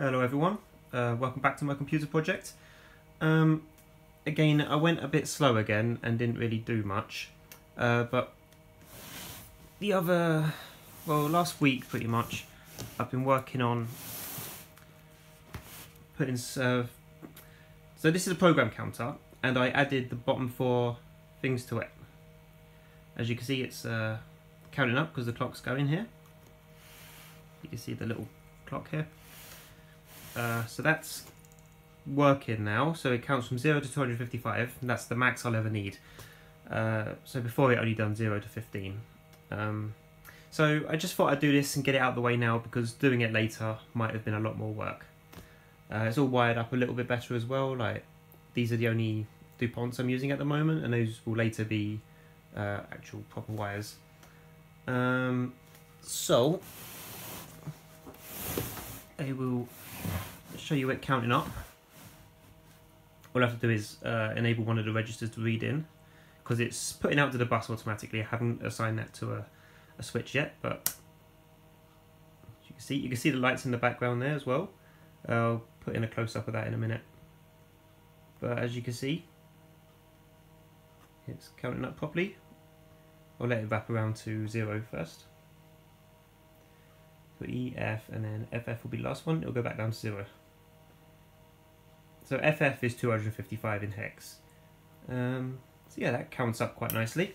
Hello everyone, uh, welcome back to my computer project. Um, again, I went a bit slow again and didn't really do much, uh, but the other, well, last week pretty much, I've been working on putting. Uh, so this is a program counter, and I added the bottom four things to it. As you can see, it's uh, counting up because the clock's going here. You can see the little clock here. Uh, so that's working now. So it counts from 0 to 255, and that's the max I'll ever need. Uh, so before it only done 0 to 15. Um, so I just thought I'd do this and get it out of the way now because doing it later might have been a lot more work. Uh, it's all wired up a little bit better as well. Like these are the only DuPonts I'm using at the moment, and those will later be uh, actual proper wires. Um, so I will show you it counting up. All I have to do is uh, enable one of the registers to read in because it's putting out to the bus automatically. I haven't assigned that to a, a switch yet, but you can see you can see the lights in the background there as well. I'll put in a close up of that in a minute. But as you can see, it's counting up properly. I'll let it wrap around to zero first. So E, F, and then FF will be the last one. It'll go back down to zero. So FF is 255 in hex. Um, so yeah, that counts up quite nicely.